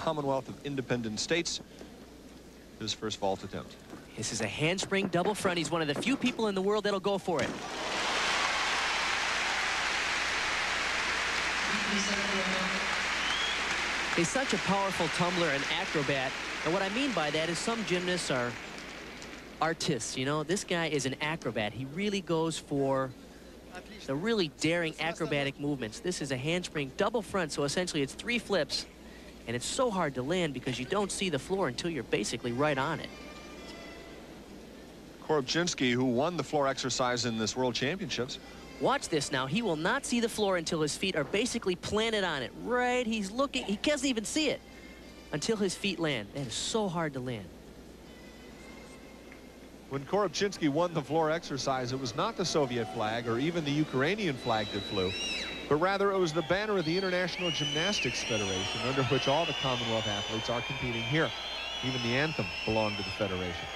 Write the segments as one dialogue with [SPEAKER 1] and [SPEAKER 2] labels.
[SPEAKER 1] Commonwealth of Independent States. His first vault attempt.
[SPEAKER 2] This is a handspring double front. He's one of the few people in the world that'll go for it. He's such a powerful tumbler and acrobat. And what I mean by that is some gymnasts are artists, you know. This guy is an acrobat. He really goes for the really daring acrobatic movements. This is a handspring double front, so essentially it's three flips. And it's so hard to land because you don't see the floor until you're basically right on it.
[SPEAKER 1] Korobchinsky, who won the floor exercise in this World Championships.
[SPEAKER 2] Watch this now. He will not see the floor until his feet are basically planted on it. Right, he's looking, he doesn't even see it until his feet land. That is so hard to land.
[SPEAKER 1] When Korobchinsky won the floor exercise, it was not the Soviet flag or even the Ukrainian flag that flew, but rather it was the banner of the International Gymnastics Federation, under which all the Commonwealth athletes are competing here. Even the anthem belonged to the Federation.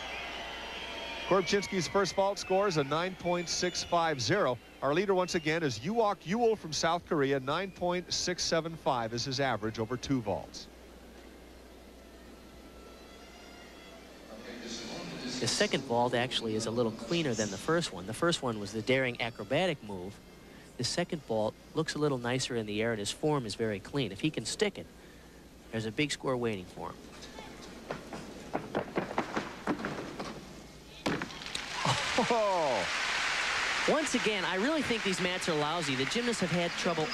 [SPEAKER 1] Korobchinsky's first vault scores a 9.650. Our leader once again is Yoo Ok-ryul from South Korea. 9.675 is his average over two vaults.
[SPEAKER 2] The second vault actually is a little cleaner than the first one. The first one was the daring acrobatic move. The second vault looks a little nicer in the air and his form is very clean. If he can stick it, there's a big score waiting for him.
[SPEAKER 1] Oh!
[SPEAKER 2] Once again, I really think these mats are lousy. The gymnasts have had trouble